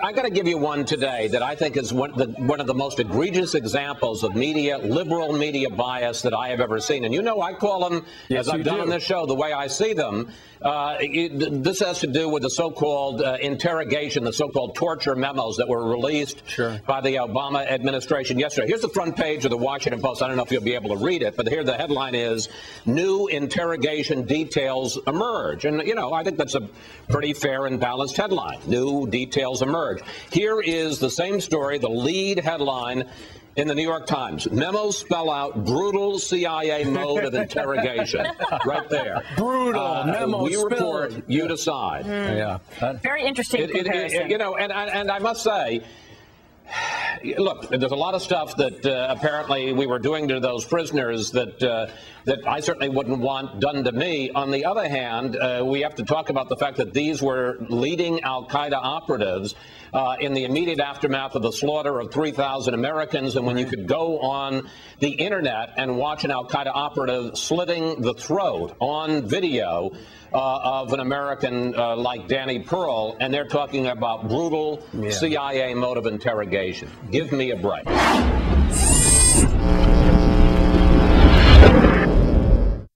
I got to give you one today that I think is one, the, one, of the most egregious examples of media, liberal media bias that I have ever seen. And you know, I call them, yes, as I've done do. on this show, the way I see them. Uh, it, this has to do with the so-called uh, interrogation, the so-called torture memos that were released sure. by the Obama administration yesterday. Here's the front page of the Washington Post. I don't know if you'll be able to read it, but here the headline is, New Interrogation Details Emerge. And, you know, I think that's a pretty fair and balanced headline. New details emerge. Here is the same story, the lead headline in the New York Times. Memos spell out brutal CIA mode of interrogation. right there. Brutal. Uh, Memos we report, you decide. Mm. Yeah. Very interesting it, comparison. It, you know, and, and I must say, look, there's a lot of stuff that uh, apparently we were doing to those prisoners that uh, that I certainly wouldn't want done to me. On the other hand, uh, we have to talk about the fact that these were leading Al Qaeda operatives uh, in the immediate aftermath of the slaughter of 3,000 Americans, and when you could go on the internet and watch an Al Qaeda operative slitting the throat on video uh, of an American uh, like Danny Pearl, and they're talking about brutal yeah. CIA mode of interrogation. Give me a break.